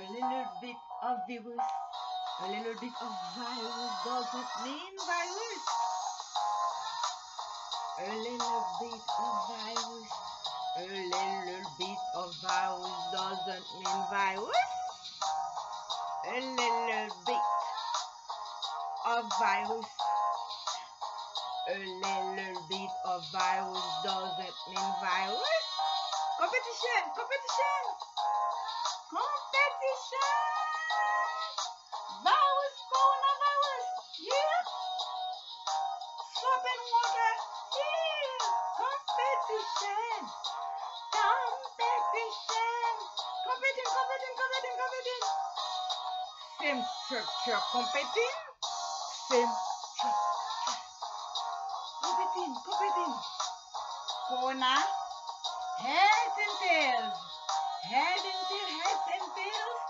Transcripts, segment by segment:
A little bit of virus, a little bit of virus. Doesn't mean virus. A little bit of virus, a little bit of virus. Doesn't mean virus. A little bit of virus, a little bit of virus. Doesn't mean virus. Competition, competition, water, yeah. Competition, competition, competing, competing, competing, competing. Same structure, competing, same structure. Competing, competing. Corner, heads and tails. Head and tail, heads and tails.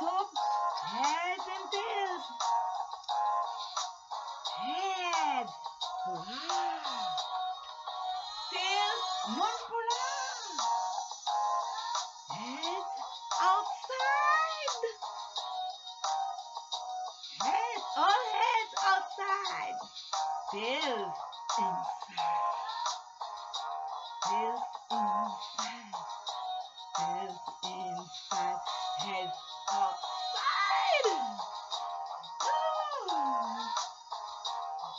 Soap, heads and tails. Head. Polar. Head outside. All heads outside. Inside. Tails inside. Tails inside. Head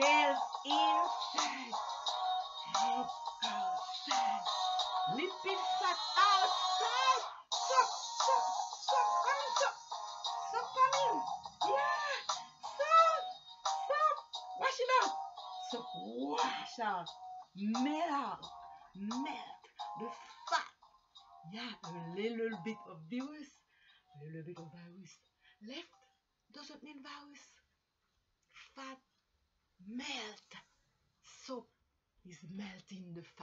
Tails inside. Head outside. Lipid fat outside. Suck, suck, suck. Come. Suck, come in. Yeah. Suck, suck. Wash it out. Suck, wash out. Melt out. Melt the fat. Yeah, a little bit of virus. A little bit of virus. Left doesn't mean virus. Melt. Soap is melting the. Wow.